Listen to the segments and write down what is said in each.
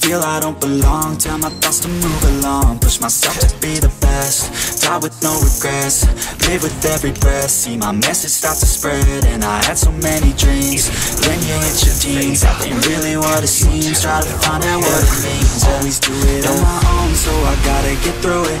Feel I don't belong, tell my thoughts to move along. Push myself to be the best, die with no regrets. Live with every breath, see my message start to spread And I had so many dreams, when you hit your teens. That ain't really what it seems, try to find out what it means. Always do it on my own, so I gotta get through it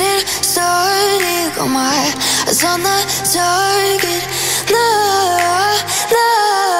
getting started. Got my eyes on the target. Love, love.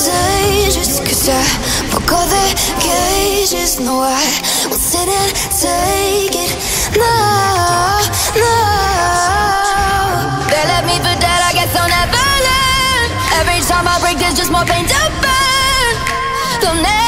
I broke all the cages No, I won't sit and take it No, no. They left me for dead, I guess I'll never Every time I break, there's just more pain to burn. They'll never,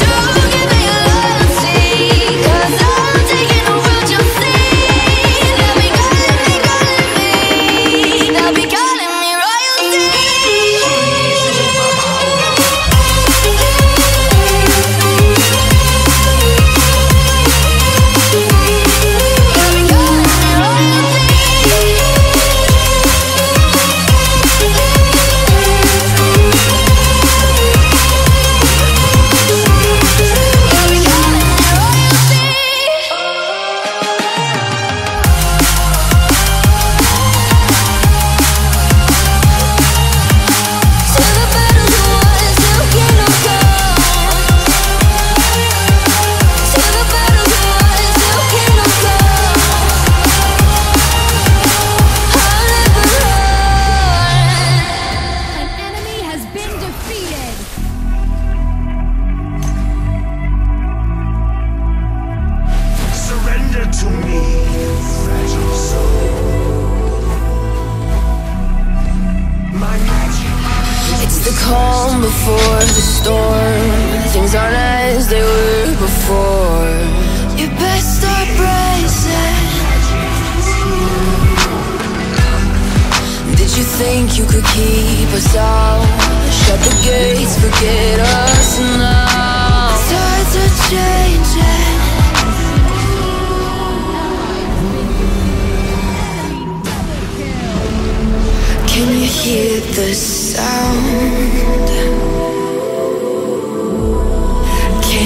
Can't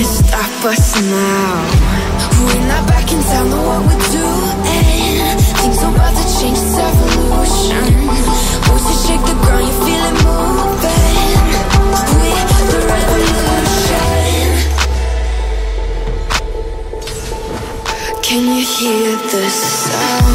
stop us now. We're not backing down on what we're doing. Things about to change, it's evolution. Shake the ground, you feel it moving. We're revolution. Can you hear the sound?